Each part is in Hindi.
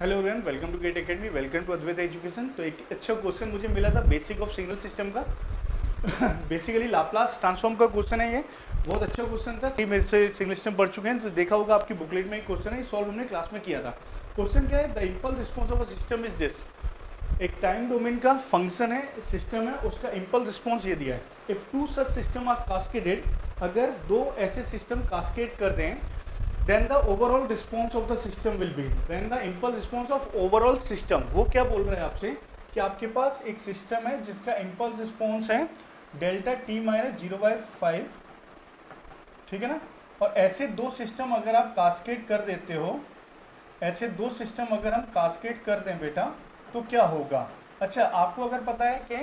Hello everyone welcome to GATE academy welcome to Advait education तो एक अच्छा क्वेश्चन मुझे मिला था बेसिक ऑफ़ सिग्नल सिस्टम का। बेसिकली लाप्लास ट्रांसफॉर्म का क्वेश्चन है ये। बहुत अच्छा क्वेश्चन था। सी मेरे से सिग्नल सिस्टम पढ़ चुके हैं तो देखा होगा आपकी बुकलेट में एक क्वेश्चन है सॉल्व हमने क्लास में किया था। क्वेश्चन क्या है? The impulse response of a system is this एक टाइम डोमेन का फ़ंक्शन है सिस्टम है, उसका इम्पल्स रिस्पॉन्स ये दिया है। इफ़ टू सच सिस्टम आज कास्केडेड अगर दो ऐसे सिस्टम कास्केड कर दें then the overall response of the system will be, then the impulse response of overall system, वो क्या बोल रहे हैं आपसे? कि आपके पास एक सिस्टम है जिसका इम्पल्स रिस्पॉन्स है delta t minus zero by five ठीक है ना? और ऐसे दो सिस्टम अगर आप कास्केट कर देते हो, ऐसे दो सिस्टम अगर हम कास्केट कर दें बेटा तो क्या होगा? अच्छा आपको अगर पता है कि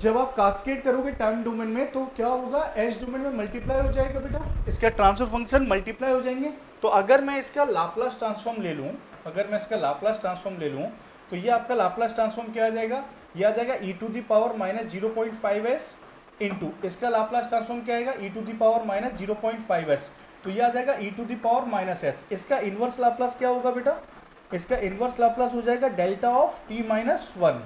जब आप कास्केट करोगे टाइम डोमेन में तो क्या होगा? एच डोमेन में मल्टीप्लाई हो जाएगा बेटा। इसका ट्रांसफ़र फ़ंक्शन मल्टीप्लाई हो जाएँगे। तो अगर मैं इसका लाप्लास ट्रांसफॉर्म ले लूँ, अगर मैं इसका लाप्लास ट्रांसफॉर्म ले लूँ तो ये आपका लाप्लास ट्रांसफॉर्म क्या आ जाएगा? ये आ जाएगा e to the power minus zero point five s into इसका लाप्लास ट्रांसफॉर्म क्या आएगा? E to the power minus zero point five s तो ये आ जाएगा e to the power minus s इसका इन्वर्स लाप्लास क्या होगा बेटा? इसका इन्वर्स लाप्लास हो जाएगा delta of t minus one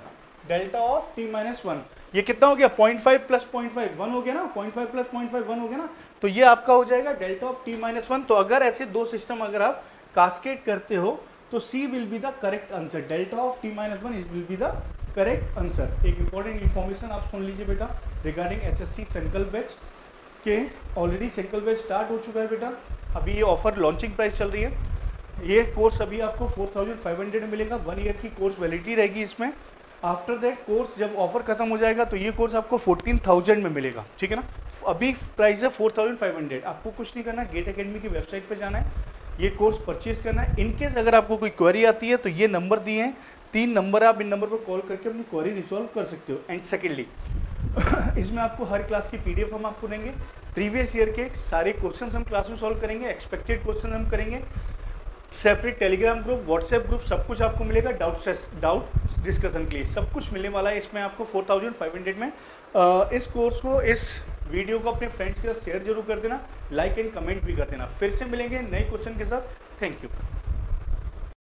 delta of t minus one. ये कितना हो गया? Point five plus point five one हो गया ना? Point five plus point five one हो गया ना? तो ये आपका हो जाएगा delta of t minus one. तो अगर ऐसे दो सिस्टम अगर आप कास्केट करते हो तो C will be the correct answer delta of t minus one will be the correct answer एक इंपॉर्टेंट इन्फॉर्मेशन आप सुन लीजिए बेटा regarding S S C central batch के ऑलरेडी सेंट्रल बैच स्टार्ट हो चुका है बेटा। अभी ये ऑफ़र लॉन्चिंग प्राइस चल रही है। ये कोर्स अभी आपको फोर थाउज़ेंड फाइव हंड्रेड मिलेगा। वन ईयर की कोर्स वैलिडिटी रहेगी इसमें। आफ्टर दैट कोर्स जब ऑफ़र खत्म हो जाएगा तो ये कोर्स आपको फोर्टीन थाउज़ेंड में मिलेगा। ठीक है ना? अभी प्राइस है फोर थाउज़ेंड फाइव हंड्रेड आपको कुछ नहीं करना गेट अकेडमी की वेबसाइट पर जाना है। ये कोर्स परचेज करना है। इनकेस अगर आपको कोई क्वेरी आती है तो ये नंबर दिए हैं। तीन नंबर आप इन नंबर पर कॉल करके अपनी क्वेरी रिजॉल्व कर सकते हो। एंड सेकेंडली इसमें आपको हर क्लास की पीडीएफ हम आपको देंगे। प्रीवियस ईयर के सारे क्वेश्चन हम क्लास में सॉल्व करेंगे। एक्सपेक्टेड क्वेश्चन हम करेंगे। Separate Telegram group WhatsApp group सब कुछ आपको मिलेगा डाउट डाउट डिस्कशन के लिए। सब कुछ मिलने वाला है इसमें आपको 4500 में। आ, इस कोर्स को इस वीडियो को अपने फ्रेंड्स के साथ शेयर ज़रूर कर देना। लाइक एंड कमेंट भी कर देना। फिर से मिलेंगे नए क्वेश्चन के साथ। Thank you